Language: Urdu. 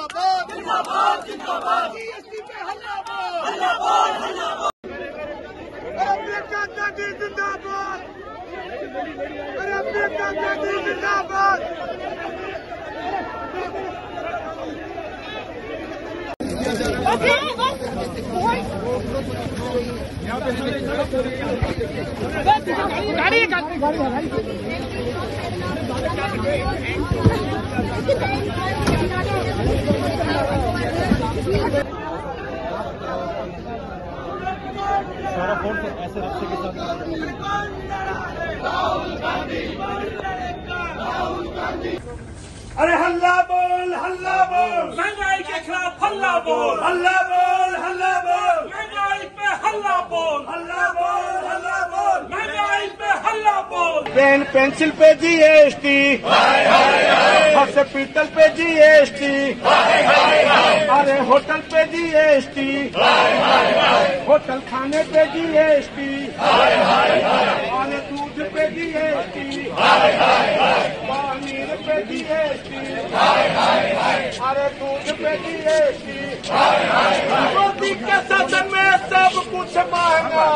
Okay, okay. کون سے ایسے رقصے کے ساتھ ارے ہلّا بول ہلّا بول۔ مہنگائی کے خلاف ہلّا بول۔ ہلّا بول ہلّا بول۔ مہنگائی پہ ہلّا بول۔ ہلّا بول ہلّا بول۔ مہنگائی پہ ہلّا بول۔ پین پینسل پہ جی ایس ٹی۔ سے پیتل پہ جی ایس ہوٹل پہ جی ایس ٹی۔ ہوٹل کھانے پہ جی ایس ٹی۔ اور دودھ پہ جی ایس ٹی۔ پنیر پہ جی ایس ٹی۔ ارے دودھ پہ جی ایس ٹی۔ مودی کے سدن میں سب کچھ مہنگا